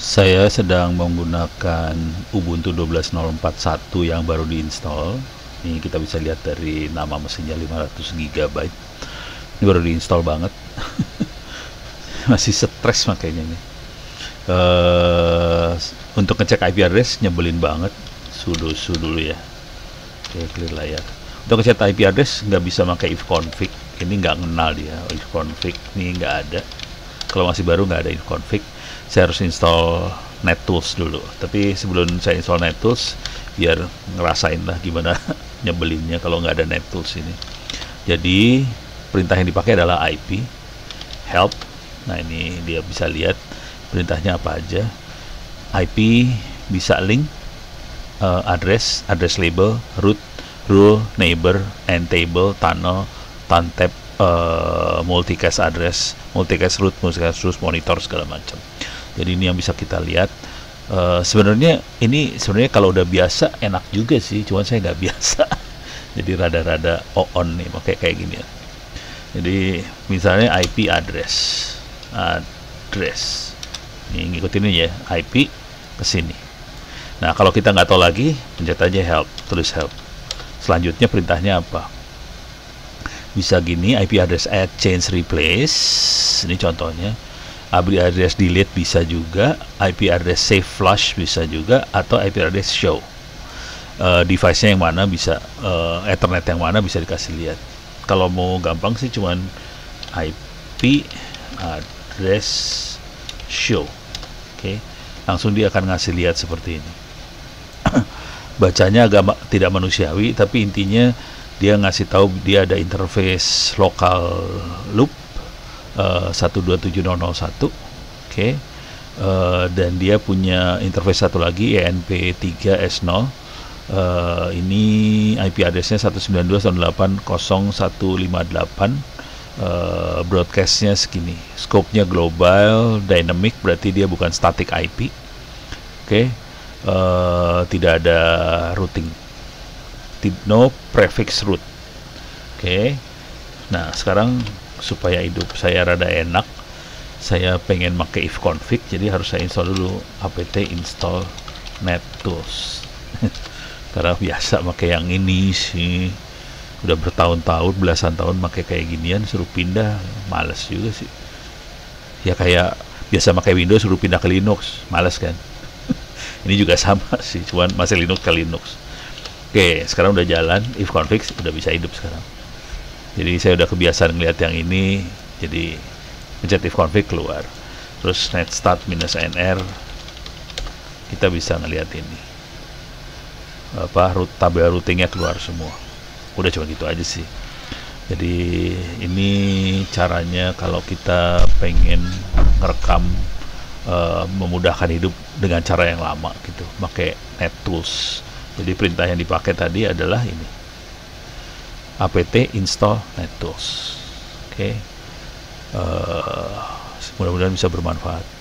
Saya sedang menggunakan Ubuntu 12.041 yang baru diinstal. Ini kita bisa lihat dari nama mesinnya 500 GB. Ini baru diinstal banget. Masih stres makanya nih. Uh, untuk ngecek IP address nyebelin banget. Sudo sudo dulu ya. Oke, clear layar. Untuk ngecek IP address nggak bisa pakai ifconfig. Ini nggak kenal dia. Ifconfig ini nggak ada. Kalau masih baru nggak ada ifconfig saya harus install NetTools dulu. Tapi sebelum saya install NetTools biar ngerasain lah gimana nyebelinnya kalau nggak ada NetTools ini. Jadi perintah yang dipakai adalah IP help. Nah ini dia bisa lihat perintahnya apa aja. IP bisa link uh, address address label root rule neighbor and table tunnel tantep uh, multicast address multicast root multicast root monitor segala macam. Jadi ini yang bisa kita lihat. Uh, sebenarnya ini sebenarnya kalau udah biasa enak juga sih cuman saya nggak biasa. Jadi rada-rada on nih pakai kayak gini ya. Jadi misalnya IP address address. Ini ngikutin ini ya IP ke sini. Nah kalau kita nggak tahu lagi pencet aja help tulis help. Selanjutnya perintahnya apa bisa gini IP address add change replace ini contohnya IP address delete bisa juga, IP address save flush bisa juga, atau IP address show. Uh, device-nya yang mana bisa, uh, Ethernet yang mana bisa dikasih lihat. Kalau mau gampang sih cuman IP address show. Oke, okay. langsung dia akan ngasih lihat seperti ini. Bacanya agak tidak manusiawi, tapi intinya dia ngasih tahu dia ada interface lokal loop uh, 127001 oke okay. uh, dan dia punya interface satu lagi ENP3S0 uh, ini IP addressnya 192.168.0158 uh, broadcastnya segini scope-nya global dynamic berarti dia bukan static IP oke okay. uh, tidak ada routing no prefix root. Oke. Okay. nah sekarang supaya hidup saya rada enak saya pengen pakai if config jadi harus saya install dulu apt install nettools karena biasa pakai yang ini sih. Udah bertahun-tahun belasan tahun pakai kayak ginian suruh pindah. Males juga sih. Ya kayak biasa pakai Windows suruh pindah ke Linux. Males kan? Ini juga sama sih cuman masih Linux ke Linux oke sekarang udah jalan. If config udah bisa hidup sekarang. Jadi saya udah kebiasaan ngeliat yang ini jadi pencet if config keluar. Terus net start minus nr kita bisa ngeliat ini. Apa root tabel routingnya keluar semua. Udah cuma gitu aja sih. Jadi ini caranya kalau kita pengen ngerekam uh, memudahkan hidup dengan cara yang lama gitu. Pakai net tools jadi perintah yang dipakai tadi adalah ini. Apt install nettools. Oke. Okay. uh, mudah-mudahan bisa bermanfaat